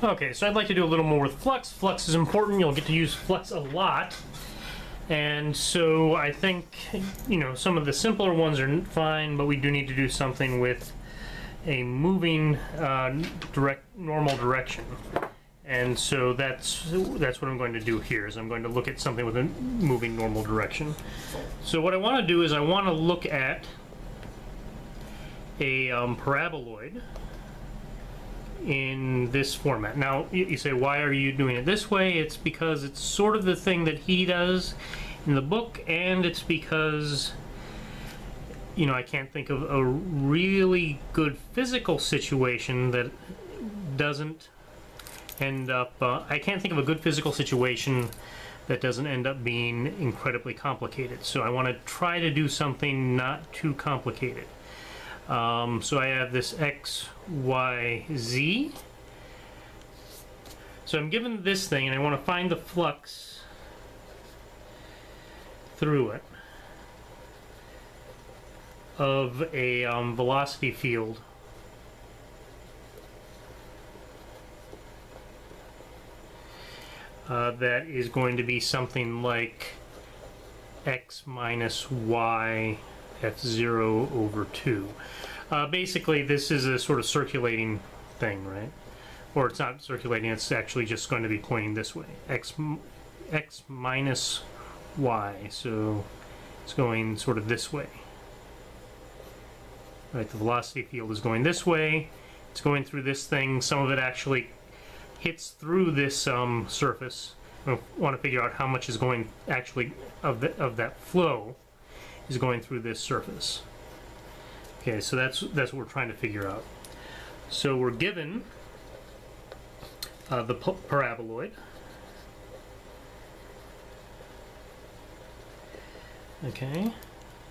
Okay, so I'd like to do a little more with flux. Flux is important. You'll get to use flux a lot. And so I think, you know, some of the simpler ones are fine, but we do need to do something with a moving uh, direct normal direction. And so that's that's what I'm going to do here is I'm going to look at something with a moving normal direction. So what I want to do is I want to look at a um, paraboloid in this format. Now, you, say, why are you doing it this way? It's because it's sort of the thing that he does in the book, and it's because, you know, I can't think of a really good physical situation that doesn't end up, uh, I can't think of a good physical situation that doesn't end up being incredibly complicated. So I want to try to do something not too complicated. Um, so I have this x, y, z. So I'm given this thing and I want to find the flux through it of a um, velocity field uh, that is going to be something like x minus y f0 over 2. Uh, basically, this is a sort of circulating thing, right? Or it's not circulating, it's actually just going to be pointing this way. X, x minus y, so it's going sort of this way. Right, the velocity field is going this way. It's going through this thing. Some of it actually hits through this um, surface. I want to figure out how much is going actually of, the, of that flow is going through this surface. Okay, so that's that's what we're trying to figure out. So we're given uh, the paraboloid. Okay,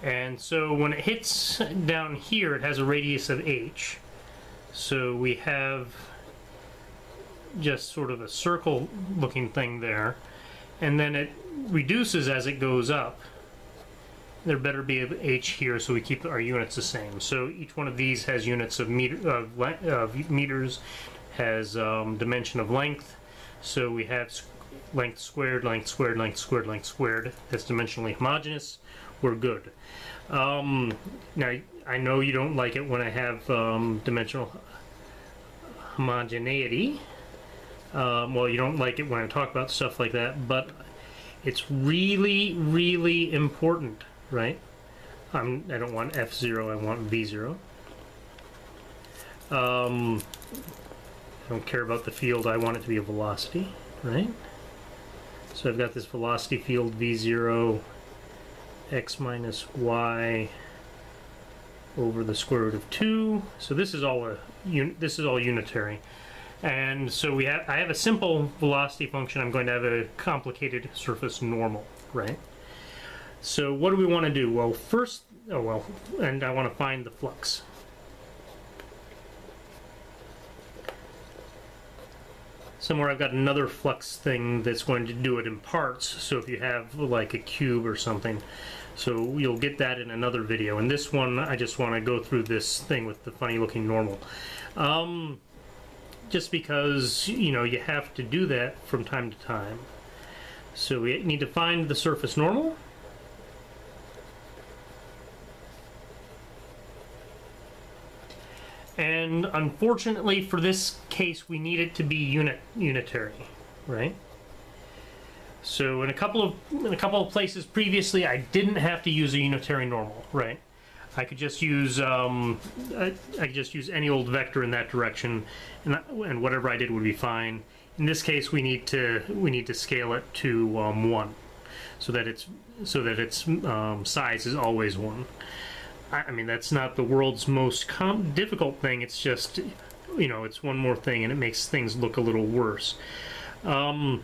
and so when it hits down here, it has a radius of h. So we have just sort of a circle looking thing there, and then it reduces as it goes up there better be a h here so we keep our units the same. So each one of these has units of, meter, of, of meters, has um, dimension of length. So we have length squared, length squared, length squared, length squared. That's dimensionally homogeneous. We're good. Um, now, I know you don't like it when I have um, dimensional homogeneity. Um, well, you don't like it when I talk about stuff like that, but it's really, really important right? I'm, I don't want F0, I want V0. Um, I don't care about the field, I want it to be a velocity, right? So I've got this velocity field V0 x minus y over the square root of 2. So this is all a this is all unitary. And so we have I have a simple velocity function. I'm going to have a complicated surface normal, right? So what do we want to do? Well, first, oh well, and I want to find the flux. Somewhere I've got another flux thing that's going to do it in parts, so if you have like a cube or something, so you'll get that in another video. In this one, I just want to go through this thing with the funny looking normal. Um, just because, you know, you have to do that from time to time. So we need to find the surface normal. And unfortunately for this case, we need it to be unit unitary, right? So in a couple of in a couple of places previously, I didn't have to use a unitary normal, right? I could just use um, I, I could just use any old vector in that direction, and, and whatever I did would be fine. In this case, we need to we need to scale it to um, one, so that it's so that its um, size is always one. I mean, that's not the world's most difficult thing. It's just, you know, it's one more thing, and it makes things look a little worse. Um,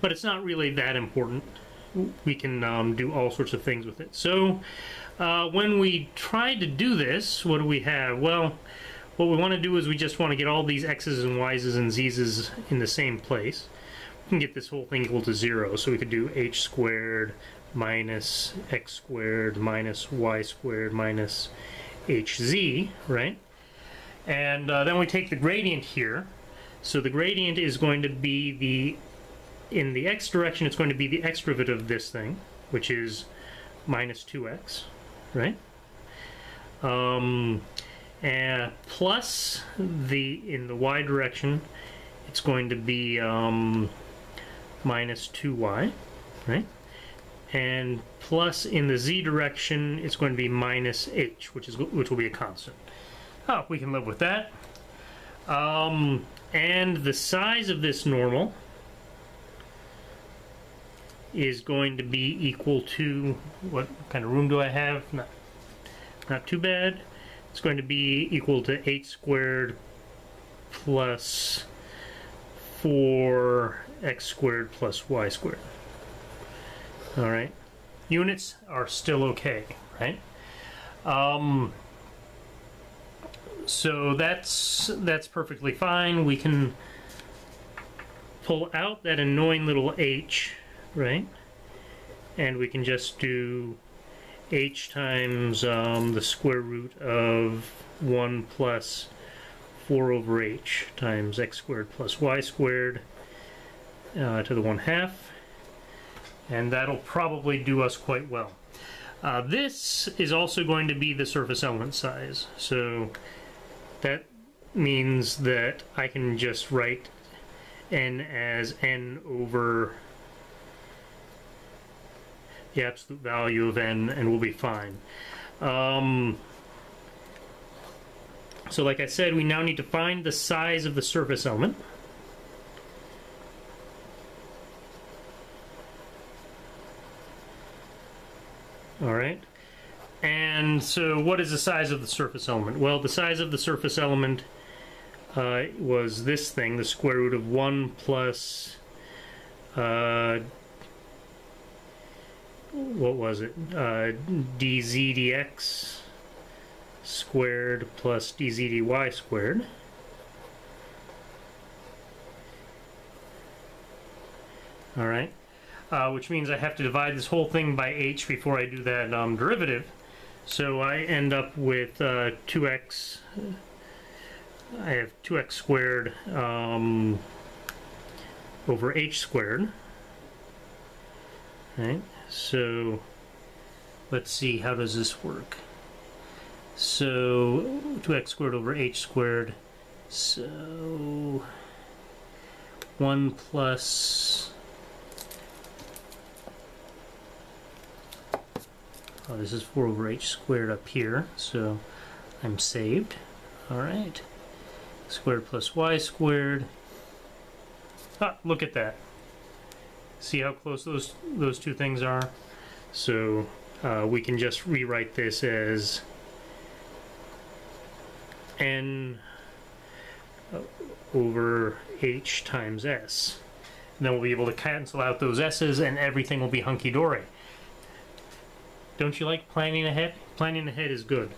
but it's not really that important. We can um, do all sorts of things with it. So, uh, when we try to do this, what do we have? Well, what we want to do is we just want to get all these x's and y's and z's in the same place. We can get this whole thing equal to zero. So we could do h squared minus x squared minus y squared minus hz, right? And uh, then we take the gradient here, So the gradient is going to be the, in the x direction, it's going to be the x derivative of this thing, which is minus 2x, right? Um, and plus the, in the y direction, it's going to be um, minus 2y, right? And plus in the z direction, it's going to be minus h, which is which will be a constant. Oh, we can live with that. Um, and the size of this normal is going to be equal to what kind of room do I have? Not, not too bad. It's going to be equal to 8 squared plus 4x squared plus y squared. All right. Units are still okay, right? Um, so that's that's perfectly fine. We can pull out that annoying little h, right? And we can just do h times um, the square root of 1 plus 4 over h times x squared plus y squared uh, to the 1 half. And that'll probably do us quite well. Uh, this is also going to be the surface element size. So that means that I can just write n as n over the absolute value of n and we'll be fine. Um, so like I said, we now need to find the size of the surface element. All right. And so what is the size of the surface element? Well, the size of the surface element uh, was this thing, the square root of 1 plus, uh, what was it, uh, dz dx squared plus dz dy squared. All right, uh, which means I have to divide this whole thing by h before I do that um, derivative. So I end up with uh, 2x, I have 2x squared um, over h squared. Right, so let's see, how does this work? So 2x squared over h squared, so 1 plus Oh, this is 4 over h squared up here, so I'm saved. Alright. Squared plus y squared. Ah, look at that. See how close those, those two things are? So uh, we can just rewrite this as n over h times s. And then we'll be able to cancel out those s's and everything will be hunky-dory. Don't you like planning ahead? Planning ahead is good.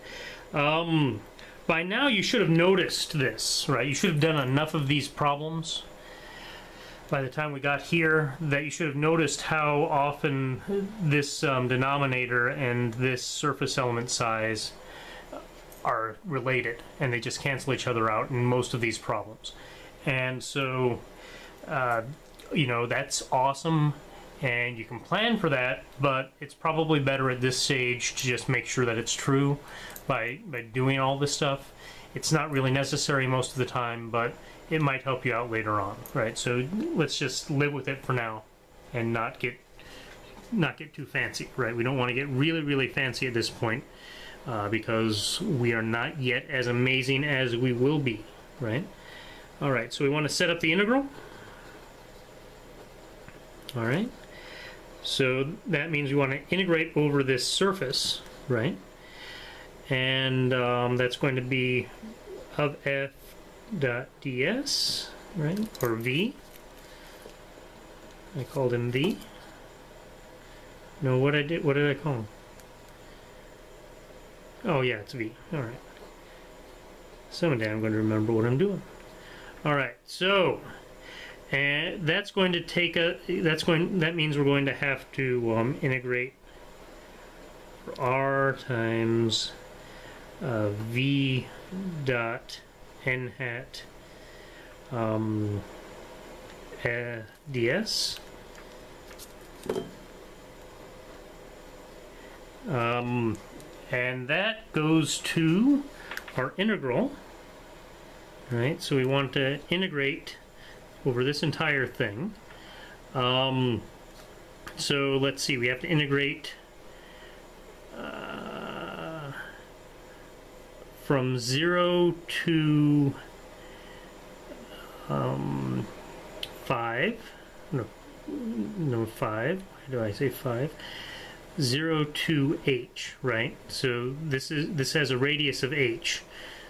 Um, by now you should have noticed this, right? You should have done enough of these problems by the time we got here that you should have noticed how often this um, denominator and this surface element size are related and they just cancel each other out in most of these problems. And so, uh, you know, that's awesome and you can plan for that, but it's probably better at this stage to just make sure that it's true by, by doing all this stuff. It's not really necessary most of the time, but it might help you out later on, right? So let's just live with it for now and not get not get too fancy, right? We don't want to get really, really fancy at this point uh, because we are not yet as amazing as we will be, right? All right, so we want to set up the integral. All right. So that means we want to integrate over this surface, right? And um, that's going to be of f dot ds, right? Or v. I called him v. No, what I did? What did I call him? Oh yeah, it's v. All right. Someday I'm going to remember what I'm doing. All right, so and that's going to take a that's going that means we're going to have to um, integrate r times uh, v dot n hat um, uh, ds. Um, and that goes to our integral. Right, so we want to integrate over this entire thing. Um, so let's see, we have to integrate uh, from 0 to um, 5. No, no, 5. Why do I say 5? 0 to h, right? So this is this has a radius of h.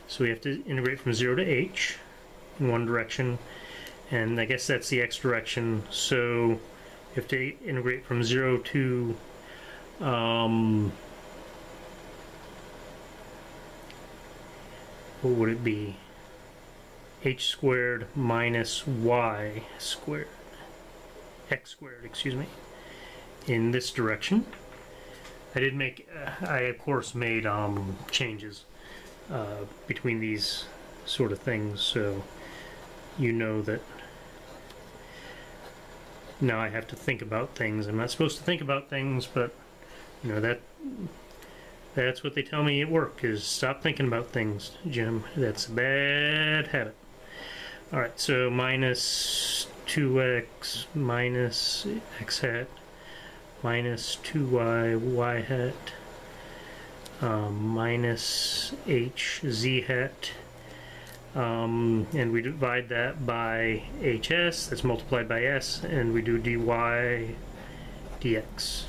So we have to integrate from 0 to h in one direction, and I guess that's the x direction. So have to integrate from 0 to um, what would it be? h squared minus y squared, x squared, excuse me, in this direction. I did make, uh, I of course made um, changes uh, between these sort of things, so you know that now I have to think about things. I'm not supposed to think about things, but you know that that's what they tell me at work is stop thinking about things, Jim. That's a bad habit. All right, so minus 2x minus x hat minus 2y y hat um, minus h z hat um, and we divide that by hs that's multiplied by s and we do dy dx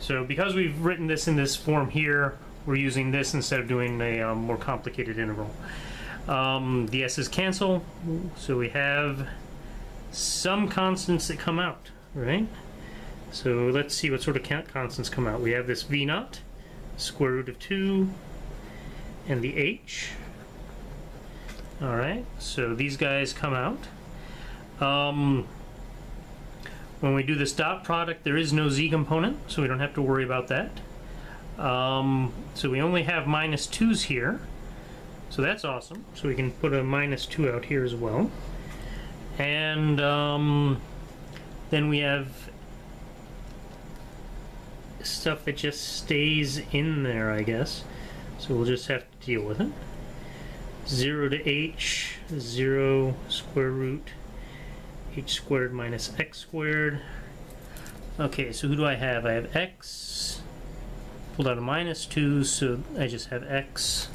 so because we've written this in this form here we're using this instead of doing a um, more complicated integral um, the s's cancel so we have some constants that come out right so let's see what sort of constants come out. We have this v naught, square root of 2, and the h. Alright, so these guys come out. Um, when we do this dot product, there is no z component, so we don't have to worry about that. Um, so we only have minus 2's here, so that's awesome. So we can put a minus 2 out here as well. And um, then we have stuff that just stays in there, I guess. So we'll just have to deal with it. 0 to h, 0 square root h squared minus x squared. Okay, so who do I have? I have x, pulled out a minus 2, so I just have x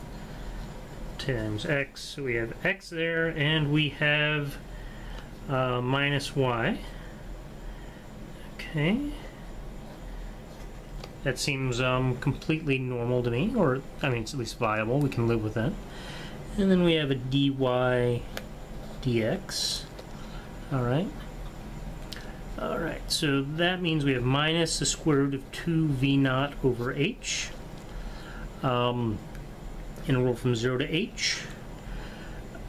times x. So we have x there, and we have uh, minus y. Okay. That seems um, completely normal to me, or I mean, it's at least viable. We can live with that. And then we have a dy dx. All right. All right, so that means we have minus the square root of 2 v naught over h. Um, integral from 0 to h.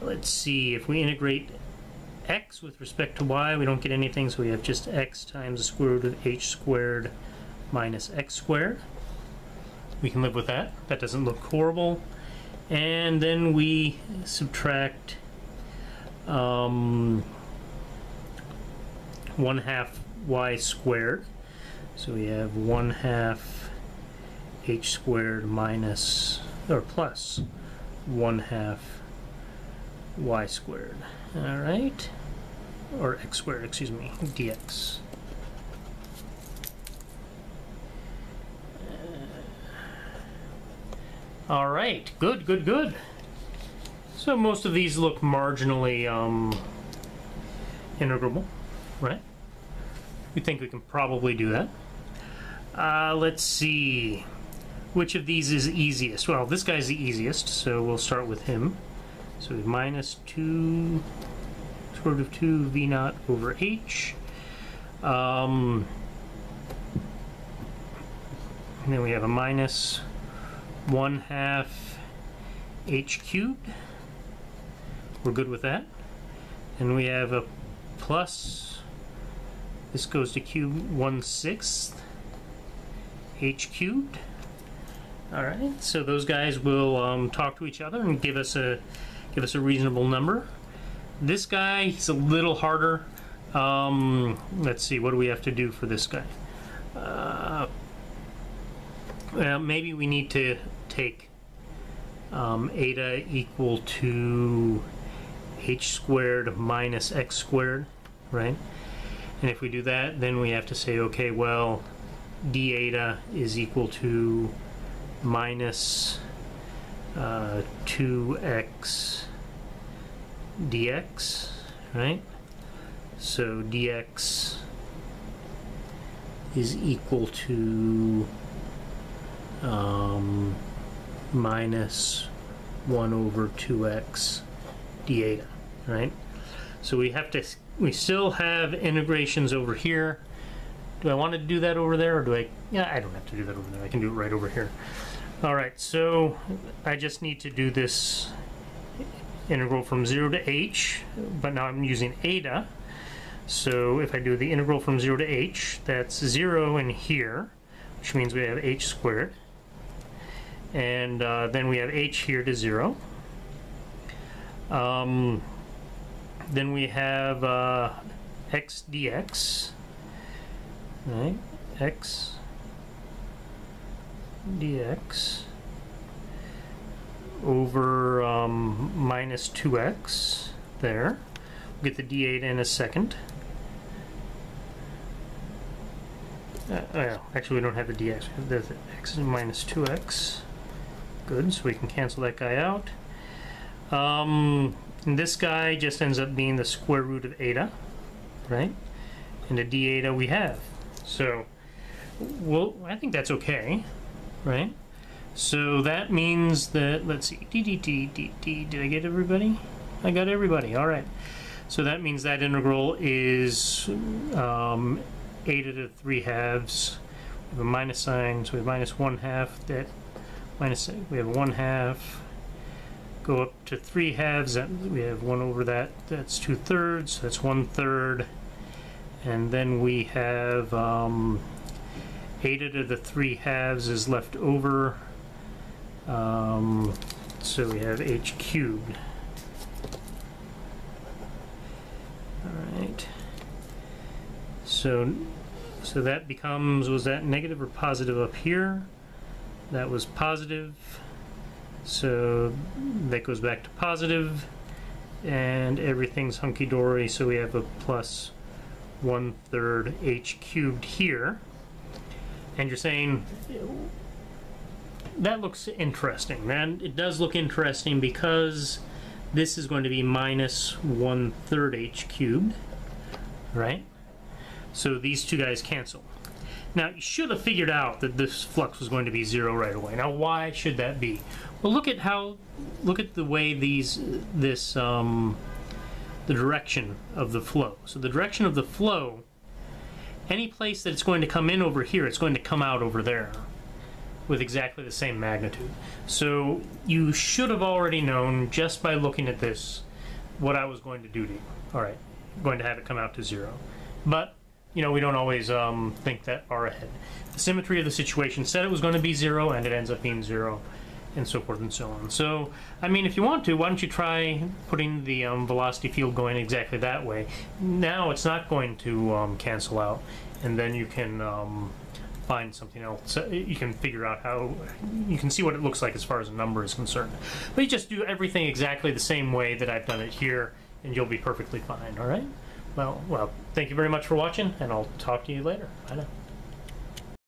Let's see, if we integrate x with respect to y, we don't get anything, so we have just x times the square root of h squared minus x squared. We can live with that. That doesn't look horrible. And then we subtract um, 1 half y squared. So we have 1 half h squared minus, or plus 1 half y squared. All right. Or x squared, excuse me, dx. All right, good, good, good. So most of these look marginally um, integrable, right? We think we can probably do that. Uh, let's see. Which of these is easiest? Well, this guy's the easiest, so we'll start with him. So we have minus 2 square root of 2 v naught over h. Um, and then we have a minus 1 half h cubed. We're good with that. And we have a plus, this goes to cube 1 sixth h cubed. Alright, so those guys will um, talk to each other and give us a give us a reasonable number. This guy, he's a little harder. Um, let's see, what do we have to do for this guy? Uh, well, maybe we need to take um, eta equal to h squared minus x squared, right? And if we do that, then we have to say, okay, well, d eta is equal to minus uh, 2x dx, right? So dx is equal to um, minus 1 over 2x d right? So we have to, we still have integrations over here. Do I want to do that over there or do I, yeah, I don't have to do that over there. I can do it right over here. All right, so I just need to do this integral from 0 to h, but now I'm using eta. So if I do the integral from 0 to h, that's 0 in here, which means we have h squared. And uh, then we have h here to 0. Um, then we have uh, x dx, right? x dx over um, minus 2x there. We'll get the d eta in a second. Uh, oh, actually, we don't have the dx. The x is minus 2x. Good, so we can cancel that guy out. Um, and this guy just ends up being the square root of eta, right? And the d eta we have. So, well, I think that's okay, right? So that means that, let's see, d, d, d, d, d, did I get everybody? I got everybody, all right. So that means that integral is um, eta to the 3 halves. with a minus sign, so we have minus 1 half, that minus, we have 1 half, go up to 3 halves, we have 1 over that, that's 2 thirds, that's 1 third. And then we have um, eta of the 3 halves is left over, um, so we have h cubed. All right. So, so that becomes, was that negative or positive up here? That was positive. So that goes back to positive, and everything's hunky-dory, so we have a plus one third h cubed here. And you're saying, that looks interesting. And it does look interesting because this is going to be minus one third h cubed, right? So these two guys cancel. Now, you should have figured out that this flux was going to be zero right away. Now, why should that be? Well, look at how, look at the way these, this, um, the direction of the flow. So the direction of the flow, any place that it's going to come in over here, it's going to come out over there with exactly the same magnitude. So you should have already known just by looking at this what I was going to do to you. All right, going to have it come out to zero. But you know, we don't always um, think that far ahead. The symmetry of the situation said it was going to be zero, and it ends up being zero, and so forth and so on. So, I mean, if you want to, why don't you try putting the um, velocity field going exactly that way? Now it's not going to um, cancel out, and then you can um, find something else. You can figure out how, you can see what it looks like as far as a number is concerned. But you just do everything exactly the same way that I've done it here, and you'll be perfectly fine, all right? Well, well, thank you very much for watching, and I'll talk to you later. Bye now.